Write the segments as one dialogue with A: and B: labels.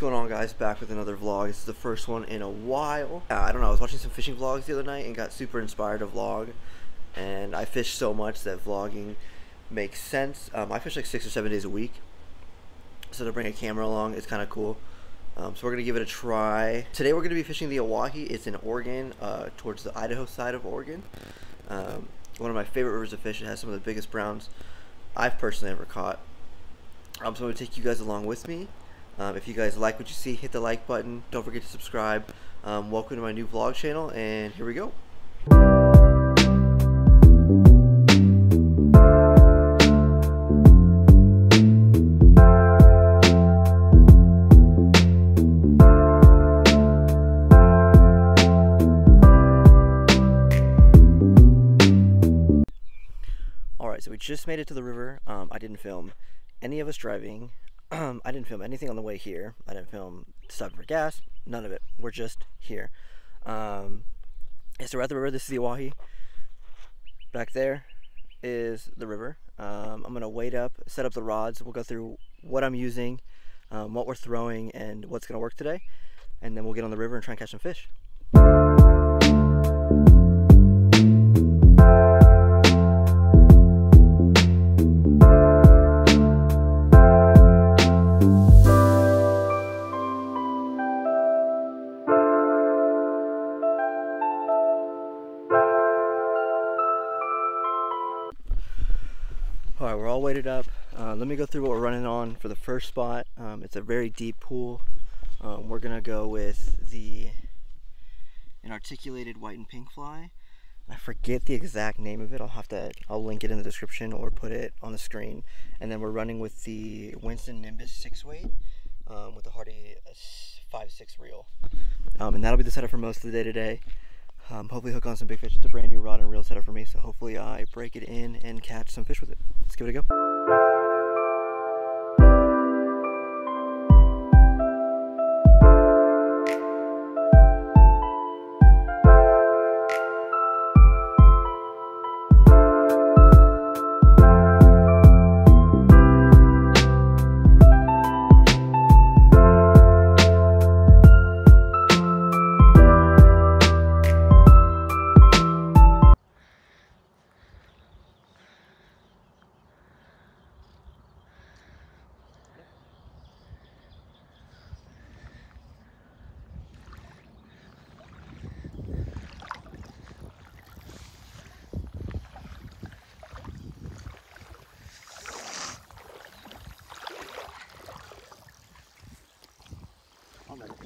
A: going on guys? Back with another vlog. This is the first one in a while. Uh, i don't know i was watching some fishing vlogs the other night and got super inspired to vlog and i fish so much that vlogging makes sense. Um, i fish like six or seven days a week. So to bring a camera along is kind of cool. Um, so we're gonna give it a try. Today we're gonna be fishing the Owyhee it's in oregon uh, towards the idaho side of oregon. Um, one of my favorite rivers to fish. It has some of the biggest browns i've personally ever caught. Um, so I'm going to take you guys along with me. Um, if you guys like what you see, hit the like button. Don't forget to subscribe. Um, welcome to my new vlog channel, and here we go. Alright, so we just made it to the river. Um, I didn't film any of us driving. I didn't film anything on the way here. I didn't film stopping for gas. None of it. We're just here. Um, at the river. This is the Owyhee. Back there is the river. Um, I'm gonna wait up, set up the rods. We'll go through what I'm using, um, what we're throwing, and what's gonna work today, and then we'll get on the river and try and catch some fish. Weighted up. Uh, let me go through what we're running on for the first spot. Um, it's a very deep pool. Um, we're gonna go with the an articulated white and pink fly. I forget the exact name of it. I'll have to, I'll link it in the description or put it on the screen. And then we're running with the Winston Nimbus six weight um, with the Hardy five six reel. Um, and that'll be the setup for most of the day today um, hopefully hook on some big fish. It's a brand new rod and reel setup for me, so hopefully I break it in and catch some fish with it. Let's give it a go.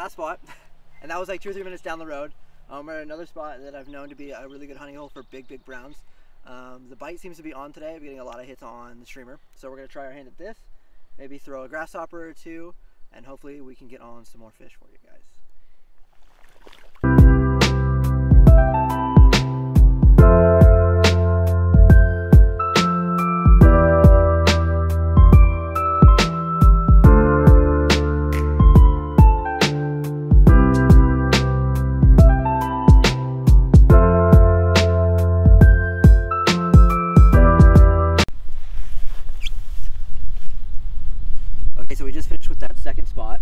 A: last spot, and that was like two or three minutes down the road. Um, we're at another spot that I've known to be a really good hunting hole for big, big browns. Um, the bite seems to be on today. I'm getting a lot of hits on the streamer. So we're gonna try our hand at this, maybe throw a grasshopper or two, and hopefully we can get on some more fish for you guys. Okay, so we just finished with that second spot.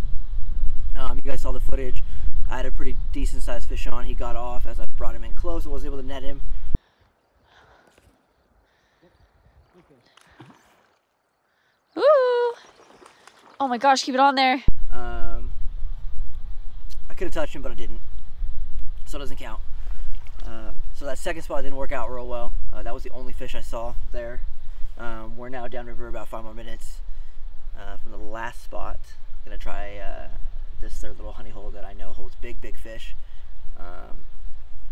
A: Um, you guys saw the footage. I had a pretty decent sized fish on. He got off as I brought him in close. I was able to net him.
B: Ooh! Oh my gosh, keep it on there.
A: Um, I could have touched him, but I didn't. So it doesn't count. Um, so that second spot didn't work out real well. Uh, that was the only fish I saw there. Um, we're now downriver about five more minutes uh, from the last spot. I'm Gonna try uh, this third little honey hole that I know holds big, big fish. Um,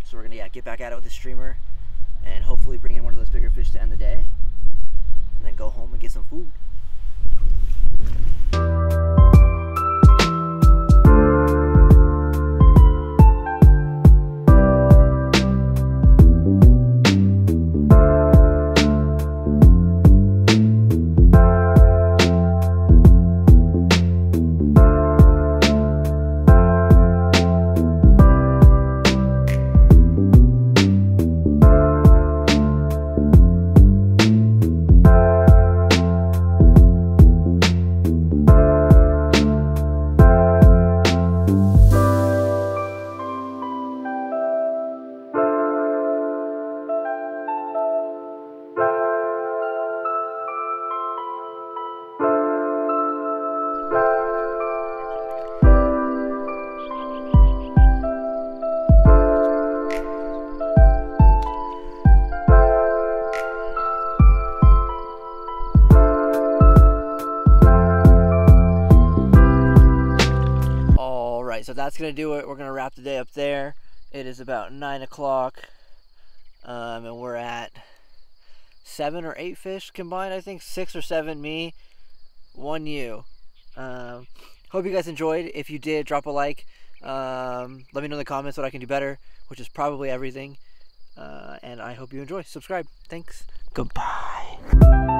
A: so we're gonna yeah, get back at it with the streamer and hopefully bring in one of those bigger fish to end the day. And then go home and get some food. Right, so that's gonna do it. We're gonna wrap the day up there. It is about nine o'clock, um, and we're at seven or eight fish combined. I think six or seven me, one you. Um, hope you guys enjoyed. If you did, drop a like. Um, let me know in the comments what I can do better, which is probably everything. Uh, and I hope you enjoy. Subscribe. Thanks. Goodbye.